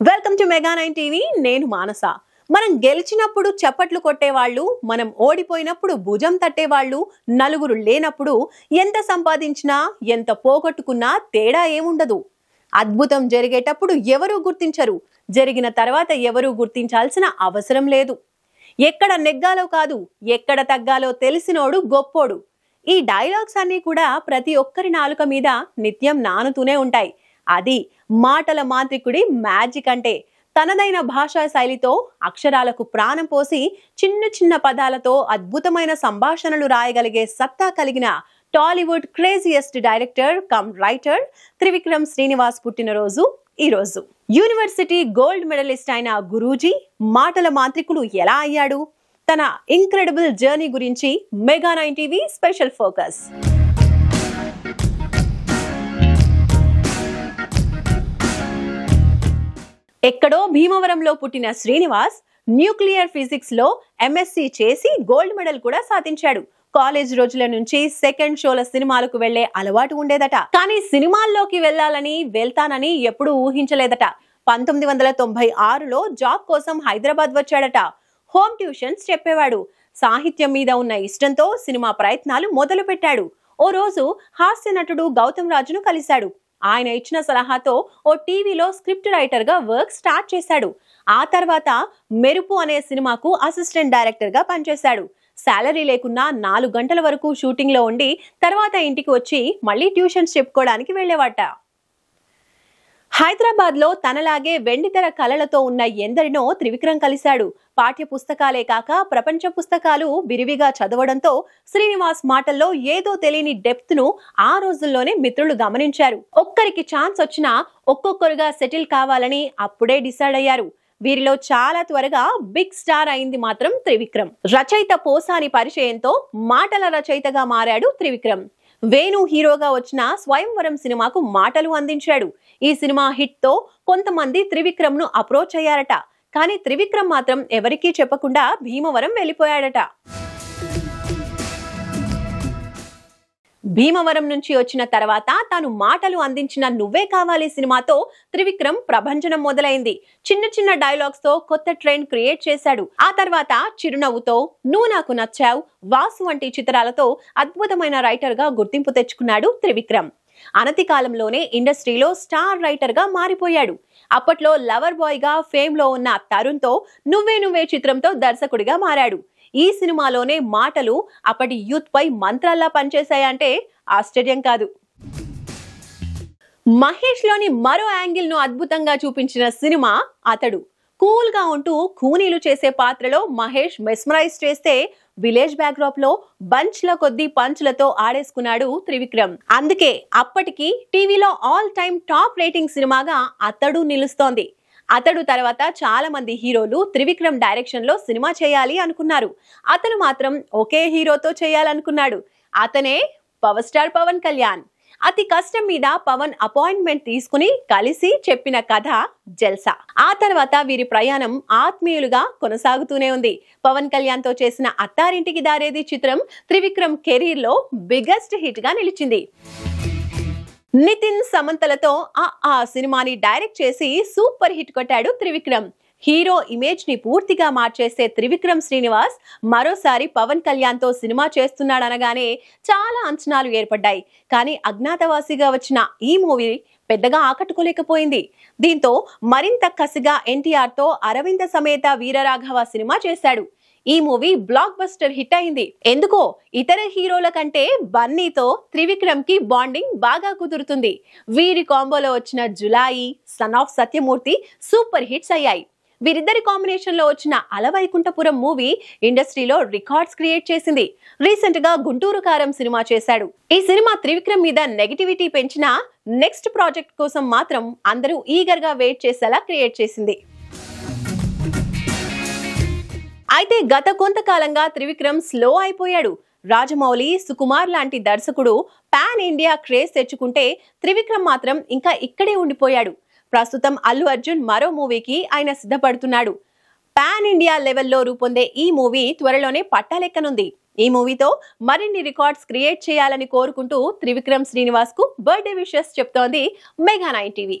Welcome to Mega nine TV నేను మానస. మనం గెలిచినప్పుడు చప్పట్లు కొట్టేవాళ్ళు మనం ఓడిపోయినప్పుడు భుజం తట్టేవాళ్ళు నలుగురు లేనప్పుడు ఎంత సంపాదించినా ఎంత పోగొట్టుకున్నా తేడా ఏముండదు. అద్భుతం జరిగేటప్పుడు ఎవరూ గుర్తించరు. జరిగిన తర్వాత ఎవరూ గుర్తించాల్సిన అవసరం లేదు. ఎక్కడ నెగ్గాలో కాదు ఎక్కడ తగ్గాలో తెలిసినోడు గొప్పోడు. ఈ డైలాగ్స్ అన్నీ కూడా ప్రతి ఒక్కరి నాలుక మీద నిత్యం నానుతూనే ఉంటాయి. అది మాటల మాంత్రికుడి మ్యాజిక్ అంటే తనదైన భాషా శైలితో అక్షరాలకు ప్రాణం పోసి చిన్న చిన్న పదాలతో అద్భుతమైన సంభాషణలు రాయగలిగే సత్తా కలిగిన Tollywood craziest director come writer Trivikram Srinivas పుట్టినరోజు ఈరోజు. యూనివర్సిటీ గోల్డ్ మెడలిస్ట్ అయిన గురూజీ మాటల మాంత్రికుడు ఎలా అయ్యాడు? తన ఇంక్రెడిబుల్ జర్నీ గురించి Mega nine TV special focus. ఎక్కడో భీమవరంలో పుట్టిన శ్రీనివాస్ న్యూక్లియర్ ఫిజిక్స్లో ఎంఎస్సి చేసి గోల్డ్ మెడల్ కూడా సాధించాడు. కాలేజ్ రోజుల నుంచి సెకండ్ షోల సినిమాలకు వెళ్ళే అలవాటు ఉండేదట. కానీ సినిమాల్లోకి వెళ్ళాలని వెళ్తానని ఎప్పుడూ ఊహించలేదట. పంతొమ్మిది వందల తొంభై ఆరులో జాబ్ కోసం హైదరాబాద్ వచ్చాడట. హోమ్ ట్యూషన్స్ చెప్పేవాడు. సాహిత్యం మీద ఉన్న ఇష్టంతో సినిమా ప్రయత్నాలు మొదలు పెట్టాడు ఓ రోజు హాస్య నటుడు గౌతమ్ రాజును కలిశాడు. ఆయన ఇచ్చిన సలహాతో ఓ టీవీలో స్క్రిప్ట్ రైటర్గా వర్క్ స్టార్ట్ చేశాడు. ఆ తర్వాత మెరుపు అనే సినిమాకు అసిస్టెంట్ డైరెక్టర్గా పనిచేశాడు. శాలరీ లేకున్నా నాలుగు గంటల వరకు షూటింగ్లో ఉండి తర్వాత ఇంటికి వచ్చి మళ్ళీ ట్యూషన్స్ చెప్పుకోవడానికి వెళ్ళేవాట. హైదరాబాద్లో తనలాగే వెండితెర కళలతో ఉన్న ఎందరినో త్రివిక్రమ్ కలిశాడు. పాఠ్య పుస్తకాలే కాక ప్రపంచ పుస్తకాలు విరివిగా చదవడంతో శ్రీనివాస్ మాటల్లో ఏదో తెలియని డెప్త్ను ఆ రోజుల్లోనే మిత్రులు గమనించారు. ఒక్కరికి ఛాన్స్ వచ్చినా ఒక్కొక్కరుగా సెటిల్ కావాలని అప్పుడే డిసైడ్ అయ్యారు. వీరిలో చాలా త్వరగా బిగ్ స్టార్ అయింది మాత్రం త్రివిక్రమ్. రచయిత పోసాని పరిచయంతో మాటల రచయితగా మారాడు త్రివిక్రమ్. వేణు హీరోగా వచ్చిన స్వయంవరం సినిమాకు మాటలు అందించాడు. ఈ సినిమా హిట్తో కొంతమంది త్రివిక్రమ్ను అప్రోచ్ అయ్యారట. కానీ త్రివిక్రమ్ మాత్రం ఎవరికీ చెప్పకుండా భీమవరం వెళ్ళిపోయాడట. భీమవరం నుంచి వచ్చిన తర్వాత తాను మాటలు అందించిన నువ్వే కావాలి సినిమాతో త్రివిక్రమ్ ప్రభంజనం మొదలైంది. చిన్న చిన్న డైలాగ్స్తో కొత్త ట్రెండ్ క్రియేట్ చేశాడు. ఆ తర్వాత చిరునవ్వుతో నువ్వు నాకు నచ్చావు వాసు వంటి చిత్రాలతో అద్భుతమైన రైటర్గా గుర్తింపు తెచ్చుకున్నాడు త్రివిక్రమ్. అనతి కాలంలోనే ఇండస్ట్రీలో స్టార్ రైటర్గా మారిపోయాడు. అప్పట్లో లవర్ బాయ్గా ఫేమ్లో ఉన్న తరుణ్తో నువ్వే నువ్వే చిత్రంతో దర్శకుడిగా మారాడు. ఈ సినిమాలోనే మాటలు అప్పటి యూత్ పై మంత్రాల్లా పనిచేశాయంటే ఆశ్చర్యం కాదు. మహేష్లోని మరో యాంగిల్ను అద్భుతంగా చూపించిన సినిమా అతడు. కూల్గా ఉంటూ కూనీలు చేసే పాత్రలో మహేష్ మెస్మరైజ్ చేస్తే విలేజ్ బ్యాక్డ్రాప్లో బంచ్ల కొద్దీ పంచ్లతో ఆడేసుకున్నాడు త్రివిక్రమ్. అందుకే అప్పటికి టీవీలో ఆల్ టైమ్ టాప్ రేటింగ్ సినిమాగా అతడు నిలుస్తోంది. అతడు తర్వాత చాలా మంది హీరోలు త్రివిక్రమ్ డైరెక్షన్లో సినిమా చేయాలి అనుకున్నారు. అతను మాత్రం ఒకే హీరోతో చేయాలనుకున్నాడు. అతనే పవర్ స్టార్ పవన్ కళ్యాణ్. అతి కష్టం మీద పవన్ అపాయింట్మెంట్ తీసుకుని కలిసి చెప్పిన కథ జల్సా. ఆ తర్వాత వీరి ప్రయాణం ఆత్మీయులుగా కొనసాగుతూనే ఉంది. పవన్ కళ్యాణ్తో చేసిన అత్తారింటికి దారేది చిత్రం త్రివిక్రమ్ కెరీర్లో బిగ్గెస్ట్ హిట్గా నిలిచింది. నితిన్ సమంతలతో ఆ ఆ సినిమాని డైరెక్ట్ చేసి సూపర్ హిట్ కొట్టాడు త్రివిక్రమ్. హీరో ఇమేజ్ని పూర్తిగా మార్చేసే త్రివిక్రమ్ శ్రీనివాస్ మరోసారి పవన్ కళ్యాణ్తో సినిమా చేస్తున్నాడనగానే చాలా అంచనాలు ఏర్పడ్డాయి. కానీ అజ్ఞాతవాసిగా వచ్చిన ఈ మూవీ పెద్దగా ఆకట్టుకోలేకపోయింది. దీంతో మరింత కసిగా ఎన్టీఆర్తో అరవింద సమేత వీరరాఘవ సినిమా చేశాడు. ఈ మూవీ బ్లాక్ బస్టర్ హిట్ అయింది. ఎందుకో ఇతర హీరోల కంటే బన్నీతో త్రివిక్రమ్కి బాండింగ్ బాగా కుదురుతుంది. వీరి కాంబోలో వచ్చిన Julayi son of Satyamurthy super hits అయ్యాయి. వీరిద్దరి కాంబినేషన్లో వచ్చిన అలవైకుంఠపురం మూవీ ఇండస్ట్రీలో రికార్డ్స్ క్రియేట్ చేసింది. రీసెంట్గా గుంటూరు కారం సినిమా చేశాడు. ఈ సినిమా త్రివిక్రమ్ మీద నెగిటివిటీ పెంచిన నెక్స్ట్ ప్రాజెక్ట్ కోసం మాత్రం అందరూ ఈగర్గా వెయిట్ చేసేలా క్రియేట్ చేసింది. అయితే గత కొంతకాలంగా త్రివిక్రమ్ స్లో అయిపోయాడు. రాజమౌళి సుకుమార్ లాంటి దర్శకుడు పాన్ ఇండియా క్రేజ్ తెచ్చుకుంటే త్రివిక్రమ్ మాత్రం ఇంకా ఇక్కడే ఉండిపోయాడు. ప్రస్తుతం అల్లు అర్జున్ మరో మూవీకి ఆయన సిద్ధపడుతున్నాడు. పాన్ ఇండియా లెవెల్లో రూపొందే ఈ మూవీ త్వరలోనే పట్టాలెక్కనుంది. ఈ మూవీతో మరిన్ని రికార్డ్స్ క్రియేట్ చేయాలని కోరుకుంటూ త్రివిక్రమ్ శ్రీనివాస్కు బర్త్డే విషెస్ చెప్తోంది మెగా నైన్ టీవీ.